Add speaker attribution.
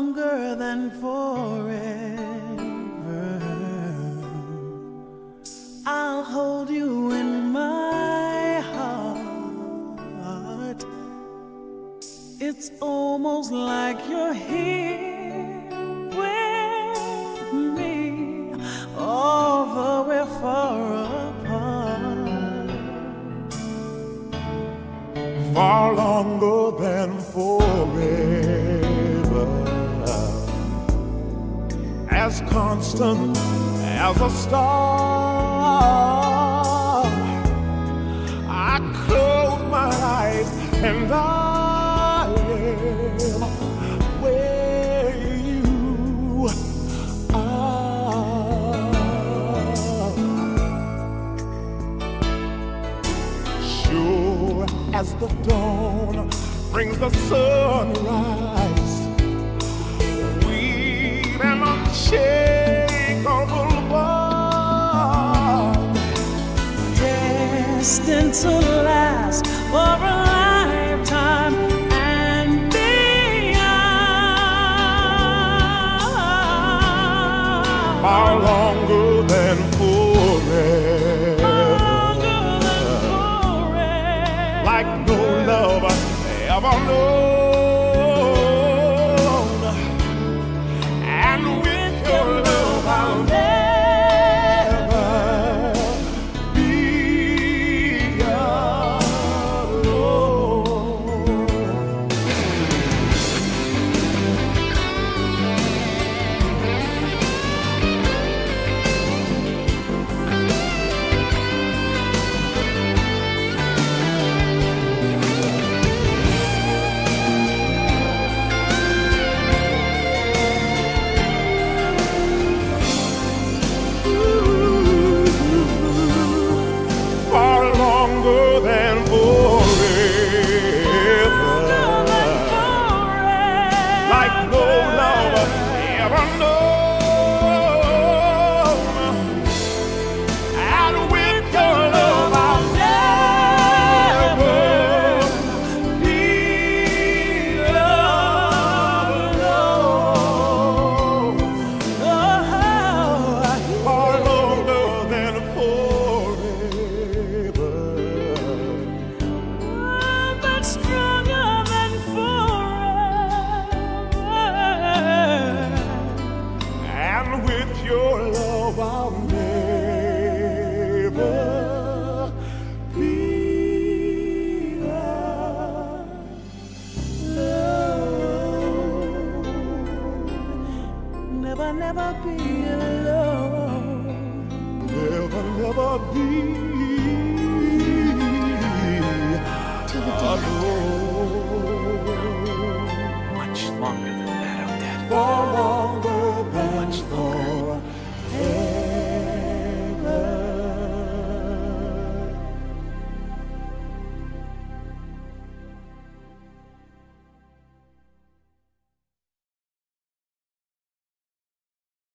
Speaker 1: than forever. I'll hold you in my heart. It's almost like you're here with me, although we're far apart.
Speaker 2: far longer As constant as a star, I close my eyes and I am where you are. Sure as the dawn brings the sunrise,
Speaker 1: destined to last for a lifetime and beyond.
Speaker 2: Far longer than forever.
Speaker 1: Longer than forever.
Speaker 2: like no love ever known. Longer than forever. Like no love ever known.
Speaker 1: never be alone.
Speaker 2: Never, never be